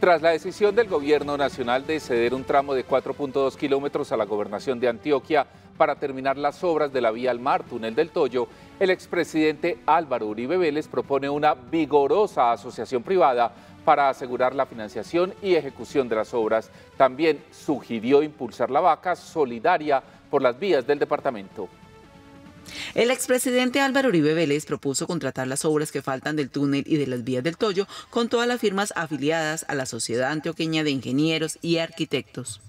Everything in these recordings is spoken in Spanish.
Tras la decisión del gobierno nacional de ceder un tramo de 4.2 kilómetros a la gobernación de Antioquia para terminar las obras de la vía al mar, túnel del Toyo, el expresidente Álvaro Uribe Vélez propone una vigorosa asociación privada para asegurar la financiación y ejecución de las obras. También sugirió impulsar la vaca solidaria por las vías del departamento. El expresidente Álvaro Uribe Vélez propuso contratar las obras que faltan del túnel y de las vías del Toyo con todas las firmas afiliadas a la Sociedad Antioqueña de Ingenieros y Arquitectos.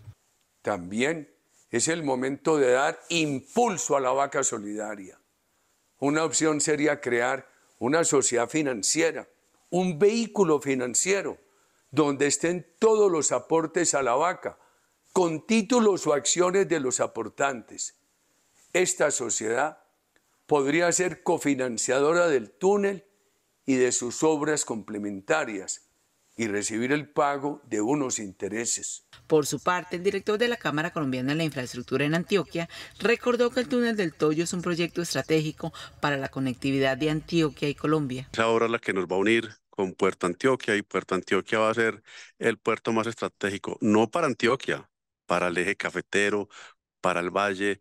También es el momento de dar impulso a la vaca solidaria. Una opción sería crear una sociedad financiera, un vehículo financiero, donde estén todos los aportes a la vaca, con títulos o acciones de los aportantes. Esta sociedad podría ser cofinanciadora del túnel y de sus obras complementarias y recibir el pago de unos intereses. Por su parte, el director de la Cámara Colombiana de la Infraestructura en Antioquia recordó que el túnel del Toyo es un proyecto estratégico para la conectividad de Antioquia y Colombia. Esa obra es la que nos va a unir con Puerto Antioquia y Puerto Antioquia va a ser el puerto más estratégico, no para Antioquia, para el eje cafetero, para el valle,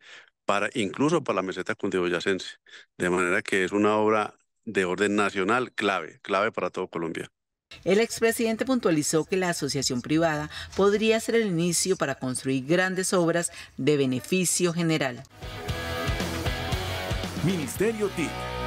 incluso para la meseta cundiboyacense. De manera que es una obra de orden nacional clave, clave para todo Colombia. El expresidente puntualizó que la asociación privada podría ser el inicio para construir grandes obras de beneficio general. Ministerio TIC